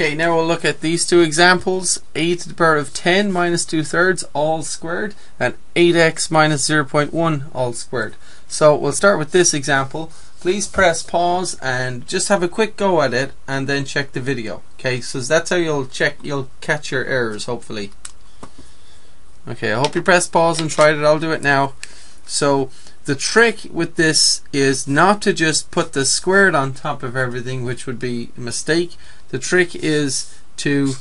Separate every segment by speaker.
Speaker 1: Okay, now we'll look at these two examples. a to the power of 10 minus 2 thirds all squared and 8x minus 0.1 all squared. So we'll start with this example. Please press pause and just have a quick go at it and then check the video. Okay, so that's how you'll check, you'll catch your errors hopefully. Okay, I hope you press pause and tried it. I'll do it now. So the trick with this is not to just put the squared on top of everything, which would be a mistake. The trick is to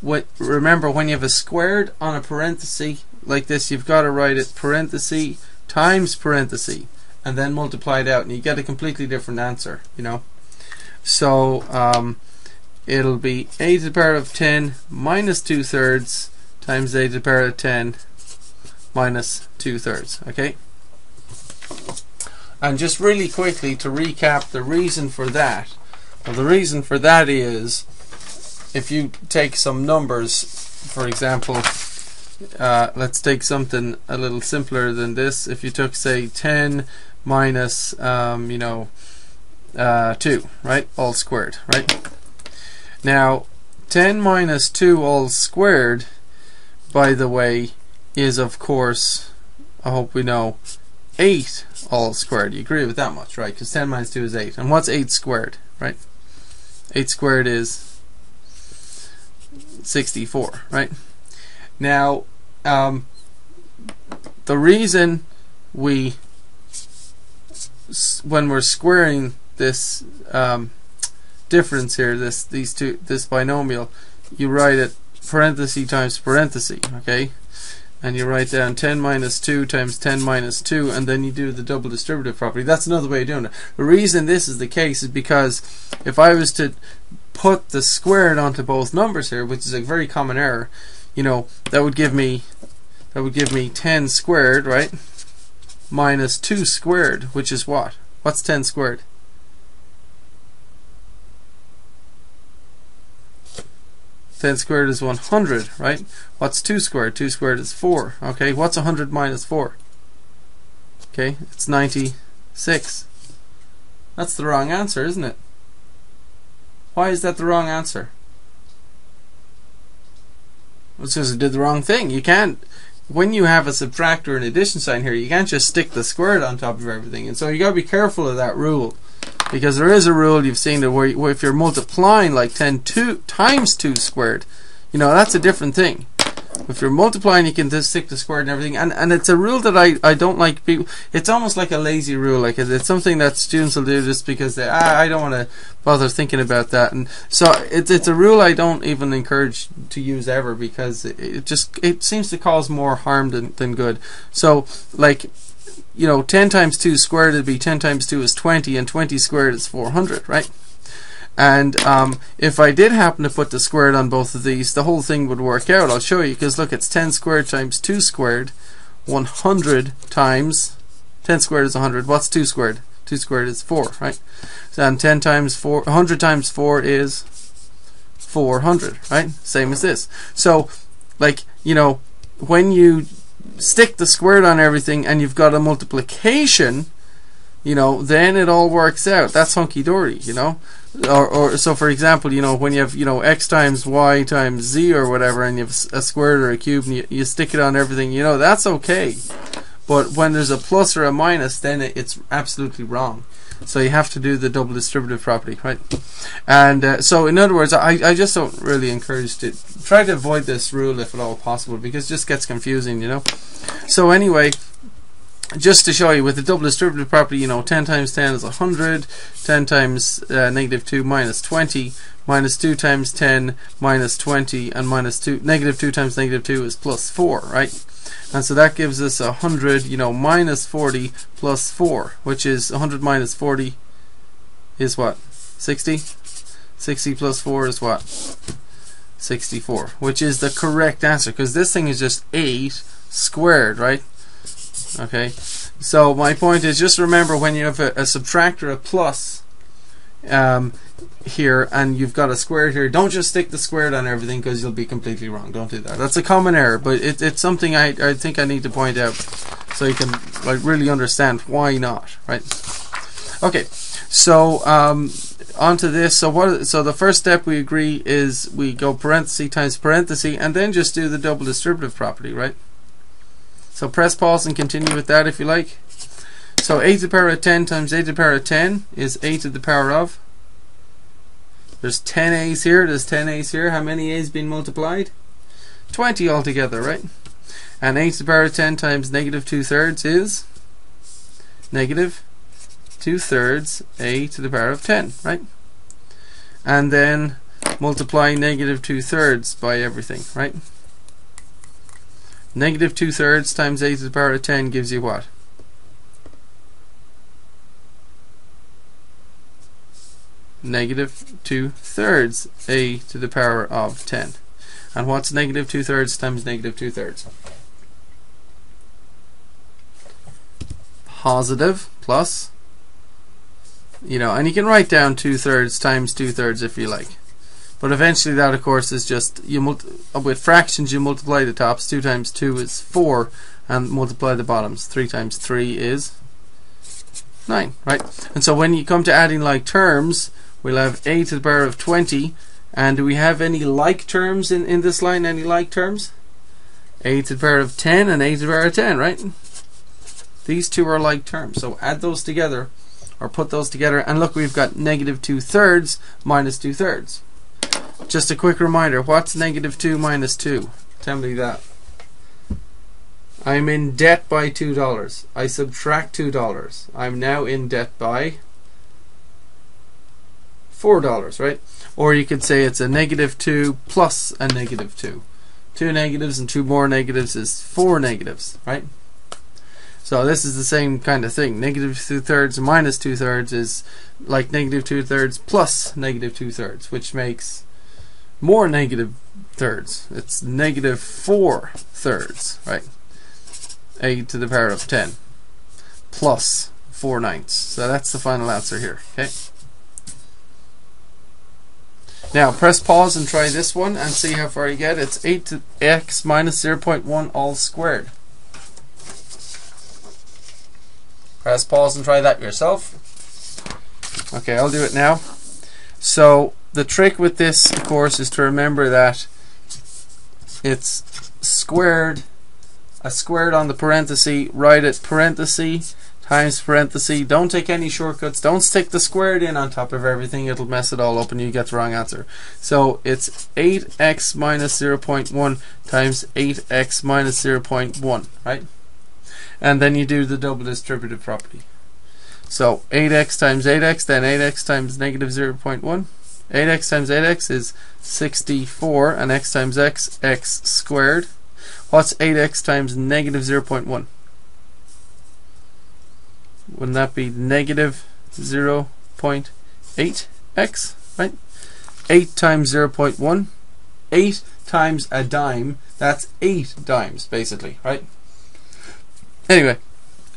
Speaker 1: what remember when you have a squared on a parenthesis like this, you've got to write it parenthesis times parenthesis and then multiply it out, and you get a completely different answer. You know, so um, it'll be a to the power of 10 minus 2 thirds times a to the power of 10 minus 2 thirds. Okay. And just really quickly to recap the reason for that well, the reason for that is if you take some numbers, for example, uh, let's take something a little simpler than this. If you took, say, 10 minus, um, you know, uh, 2, right? All squared, right? Now, 10 minus 2 all squared, by the way, is of course, I hope we know, 8 all squared. You agree with that much, right? Because 10 minus 2 is 8. And what's 8 squared, right? 8 squared is 64, right? Now, um, the reason we, when we're squaring this um, difference here, this these two, this binomial, you write it parenthesis times parenthesis, okay? And you write down 10 minus 2 times 10 minus 2 and then you do the double distributive property. That's another way of doing it. The reason this is the case is because if I was to put the squared onto both numbers here, which is a very common error, you know, that would give me that would give me 10 squared, right? Minus 2 squared, which is what? What's 10 squared? 10 squared is 100, right? What's 2 squared? 2 squared is 4. Okay, what's 100 minus 4? Okay, it's 96. That's the wrong answer, isn't it? Why is that the wrong answer? It's because it did the wrong thing. You can't, when you have a subtractor an addition sign here, you can't just stick the squared on top of everything. And so you got to be careful of that rule because there is a rule you've seen that where, where if you're multiplying like 10 two, times 2 squared you know that's a different thing. If you're multiplying you can just stick the squared and everything. And and it's a rule that I, I don't like people it's almost like a lazy rule like it's something that students will do just because they ah, I don't want to bother thinking about that. And so it's it's a rule I don't even encourage to use ever because it, it just it seems to cause more harm than, than good. So like you know, 10 times 2 squared would be 10 times 2 is 20, and 20 squared is 400, right? And um, if I did happen to put the squared on both of these, the whole thing would work out. I'll show you, because look, it's 10 squared times 2 squared, 100 times, 10 squared is 100. What's 2 squared? 2 squared is 4, right? And 10 times 4, 100 times 4 is 400, right? Same as this. So, like, you know, when you stick the squared on everything and you've got a multiplication, you know, then it all works out. That's hunky dory, you know. Or, or so, for example, you know, when you have you know x times y times z or whatever, and you have a squared or a cube, and you, you stick it on everything, you know, that's okay. But when there's a plus or a minus, then it's absolutely wrong. So you have to do the double distributive property, right? And uh, so, in other words, I, I just don't really encourage to try to avoid this rule if at all possible because it just gets confusing, you know. So anyway, just to show you with the double distributive property, you know, 10 times 10 is 100, 10 times uh, negative 2 minus 20, minus 2 times 10 minus 20, and minus 2, negative 2 times negative 2 is plus 4, right? And so that gives us 100, you know, minus 40 plus 4, which is 100 minus 40 is what? 60? 60 plus 4 is what? 64, which is the correct answer, because this thing is just 8 squared, right? Okay, so my point is just remember when you have a, a subtractor, a plus, um, here and you've got a square here, don't just stick the squared on everything because you'll be completely wrong. Don't do that. That's a common error, but it, it's something I, I think I need to point out so you can like really understand why not, right? Okay, so um, onto this. So what? So the first step we agree is we go parenthesis times parenthesis, and then just do the double distributive property, right? So press pause and continue with that if you like. So 8 to the power of 10 times 8 to the power of 10 is 8 to the power of. There's 10 a's here. There's 10 a's here. How many A's been multiplied? 20 altogether, right? And 8 to the power of 10 times negative 2 thirds is negative 2 thirds a to the power of 10, right? And then multiply negative 2 thirds by everything, right? Negative 2 thirds times a to the power of 10 gives you what? Negative 2 thirds a to the power of 10. And what's negative 2 thirds times negative 2 thirds? Positive plus, you know, and you can write down 2 thirds times 2 thirds if you like. But eventually that of course is just, you with fractions you multiply the tops, 2 times 2 is 4, and multiply the bottoms. 3 times 3 is 9, right? And so when you come to adding like terms, we'll have a to the power of 20 and do we have any like terms in, in this line? Any like terms? a to the power of 10 and a to the power of 10, right? These two are like terms. So add those together or put those together and look we've got negative 2 thirds minus 2 thirds. Just a quick reminder, what's negative 2 minus 2? Tell me that. I'm in debt by $2. I subtract $2. I'm now in debt by $4, right? Or you could say it's a negative 2 plus a negative 2. Two negatives and two more negatives is four negatives, right? So this is the same kind of thing. Negative 2 thirds minus 2 thirds is like negative 2 thirds plus negative 2 thirds, which makes more negative thirds. It's negative 4 thirds, right? a to the power of 10 plus 4 ninths. So that's the final answer here, okay? Now press pause and try this one and see how far you get. It's 8 to x minus 0.1 all squared. Press pause and try that yourself. Okay, I'll do it now. So the trick with this, of course, is to remember that it's squared, a squared on the parenthesis, write it parenthesis times parenthesis. Don't take any shortcuts. Don't stick the squared in on top of everything. It'll mess it all up and you get the wrong answer. So it's 8x minus 0.1 times 8x minus 0.1, right? And then you do the double distributive property. So 8x times 8x, then 8x times negative 0.1. 8x times 8x is 64, and x times x, x squared. What's 8x times negative 0.1? Wouldn't that be negative 0.8x, right? 8 times 0.1, 8 times a dime, that's 8 dimes, basically, right? Anyway,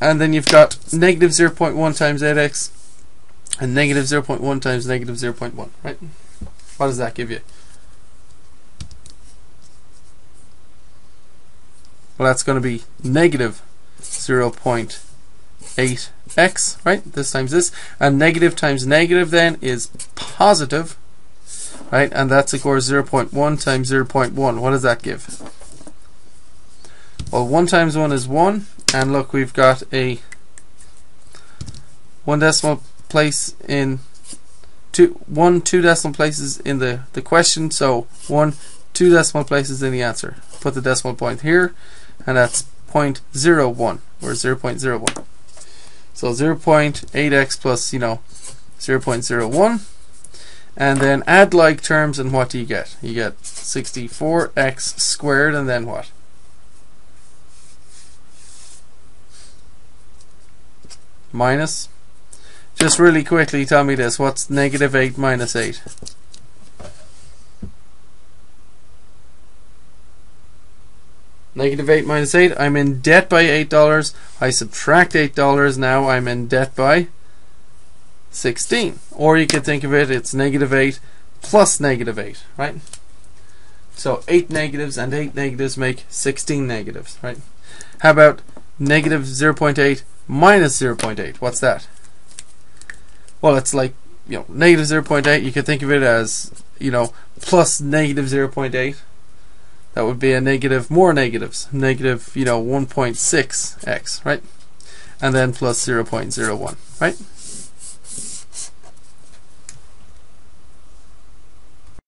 Speaker 1: and then you've got negative 0.1 times 8x, and negative 0.1 times negative 0.1, right? What does that give you? Well, that's going to be negative 0.1. 8x, right? This times this. And negative times negative then is positive, right? And that's of course 0.1 times 0.1. What does that give? Well, 1 times 1 is 1. And look, we've got a one decimal place in two one two decimal places in the the question so one two decimal places in the answer put the decimal point here and that's 0.01 or 0.01 so 0.8x plus, you know, 0.01. And then add like terms and what do you get? You get 64x squared and then what? Minus. Just really quickly tell me this. What's negative 8 minus 8? Negative 8 minus 8, I'm in debt by $8. I subtract $8, now I'm in debt by 16. Or you could think of it, it's negative 8 plus negative 8, right? So 8 negatives and 8 negatives make 16 negatives, right? How about negative 0.8 minus 0.8? What's that? Well, it's like you know, negative 0.8, you could think of it as, you know, plus negative 0.8. That would be a negative, more negatives, negative, you know, 1.6x, right? And then plus 0.01, right?